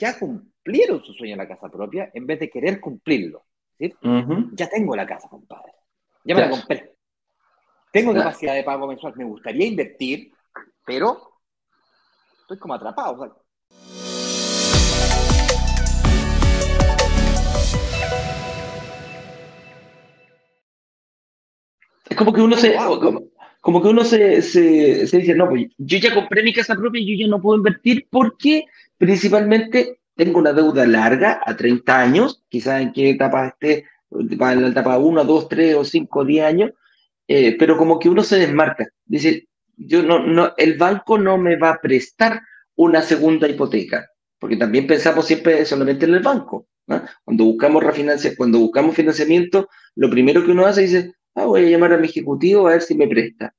ya cumplieron su sueño en la casa propia en vez de querer cumplirlo. Ya tengo la casa, compadre. Ya me la compré. Tengo capacidad de pago mensual. Me gustaría invertir, pero estoy como atrapado. Es como que uno se, como, que uno se, se, dice, no, pues yo ya compré mi casa propia y yo ya no puedo invertir porque principalmente tengo una deuda larga, a 30 años, quizás en qué etapa esté, en la etapa 1, 2, 3 o 5, 10 años, eh, pero como que uno se desmarca. Dice, yo no, no, el banco no me va a prestar una segunda hipoteca, porque también pensamos siempre solamente en el banco. Cuando buscamos refinanciar, cuando buscamos financiamiento, lo primero que uno hace es ah, voy a llamar a mi ejecutivo a ver si me presta.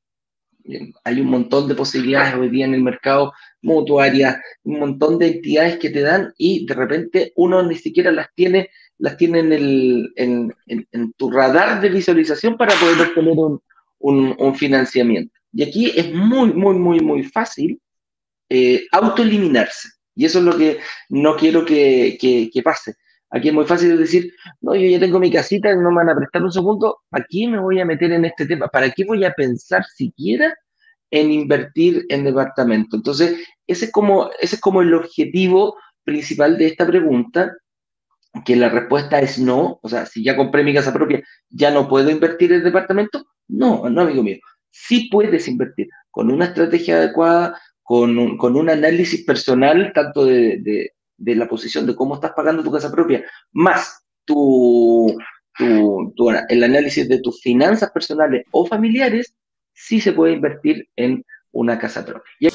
Hay un montón de posibilidades hoy día en el mercado mutuarias, un montón de entidades que te dan y de repente uno ni siquiera las tiene, las tiene en, el, en, tu radar de visualización para poder obtener un, financiamiento. Y aquí es muy, muy, muy, muy fácil eh, autoeliminarse. Y eso es lo que no quiero que pase. Aquí es muy fácil decir, no, yo ya tengo mi casita, no me van a prestar un segundo, ¿a qué me voy a meter en este tema? ¿Para qué voy a pensar siquiera en invertir en departamento? Entonces, ese es como, ese es como el objetivo principal de esta pregunta, que la respuesta es no, o sea, si ya compré mi casa propia, ¿ya no puedo invertir en departamento? No, no, amigo mío. Sí puedes invertir con una estrategia adecuada, con un, con un análisis personal, tanto de la posición de cómo estás pagando tu casa propia, más tu, el análisis de tus finanzas personales o familiares, sí se puede invertir en una casa propia.